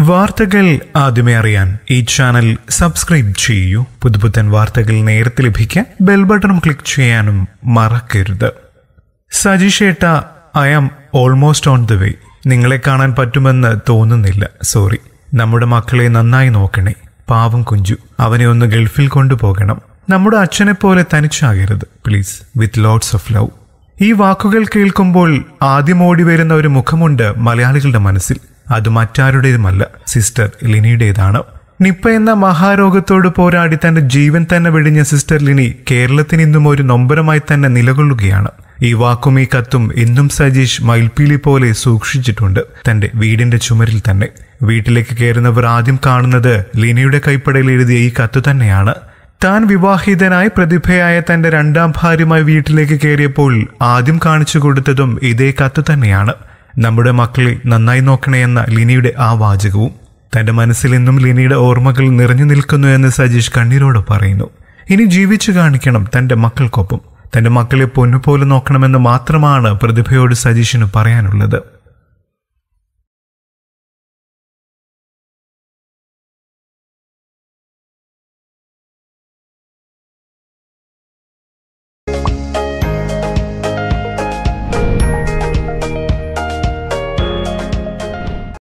വാർത്തകൾ ആദ്യമേ അറിയാൻ ഈ ചാനൽ സബ്സ്ക്രൈബ് ചെയ്യൂ. പുതുപുത്തൻ വാർത്തകൾ നേരത്തെ ലഭിക്കാൻ ബെൽ ബട്ടണും ക്ലിക്ക് ചെയ്യാനും മറക്കരുത്. സജിഷേട്ട I am almost on the way. നിങ്ങളെ കാണാൻ പറ്റുമെന്ന് തോന്നുന്നില്ല. സോറി. നമ്മുടെ മക്കളെ നന്നായി നോക്കണേ. പാവം കുഞ്ചു. അവനെ ഒന്ന് ഗൾഫിൽ കൊണ്ടുപോകണം. നമ്മുടെ അച്ഛനെ പോലെ തനിച്ചാകരുത്. Please with lots of love. ഈ വാക്കുകൾ കേൾക്കുമ്പോൾ ആദ്യം ഓടി വരുന്ന ഒരു മുഖമുണ്ട് മലയാളികളുടെ മനസ്സിൽ. അത് മറ്റാരുടേതുമല്ല. സിസ്റ്റർ ലിനിയുടേതാണ്. നിപ്പ എന്ന മഹാരോഗത്തോട് പോരാടി തന്റെ ജീവൻ തന്നെ വെടിഞ്ഞ സിസ്റ്റർ ലിനി കേരളത്തിന് ഇന്നും ഒരു നൊമ്പരമായി തന്നെ നിലകൊള്ളുകയാണ്. ഈ വാക്കും ഈ കത്തും ഇന്നും സജീഷ് മയിൽപ്പീലി പോലെ സൂക്ഷിച്ചിട്ടുണ്ട് തന്റെ വീടിന്റെ ചുമരിൽ തന്നെ. വീട്ടിലേക്ക് കയറുന്നവർ ആദ്യം കാണുന്നത് ലിനിയുടെ കൈപ്പടയിൽ എഴുതിയ ഈ കത്ത് തന്നെയാണ്. താൻ വിവാഹിതനായി പ്രതിഭയായ തന്റെ രണ്ടാം ഭാര്യയുമായി വീട്ടിലേക്ക് കയറിയപ്പോൾ ആദ്യം കാണിച്ചു കൊടുത്തതും ഇതേ കത്ത് തന്നെയാണ്. നമ്മുടെ മക്കളെ നന്നായി നോക്കണേ എന്ന ലിനിയുടെ ആ വാചകവും തന്റെ മനസ്സിൽ നിന്നും ലിനിയുടെ ഓർമ്മകൾ നിറഞ്ഞു നിൽക്കുന്നു എന്ന് സജീഷ് കണ്ണീരോട് പറയുന്നു. ഇനി ജീവിച്ചു കാണിക്കണം തന്റെ മക്കൾക്കൊപ്പം. തന്റെ മക്കളെ പൊന്നുപോലെ നോക്കണമെന്ന് മാത്രമാണ് പ്രതിഭയോട് സജീഷിന് പറയാനുള്ളത്.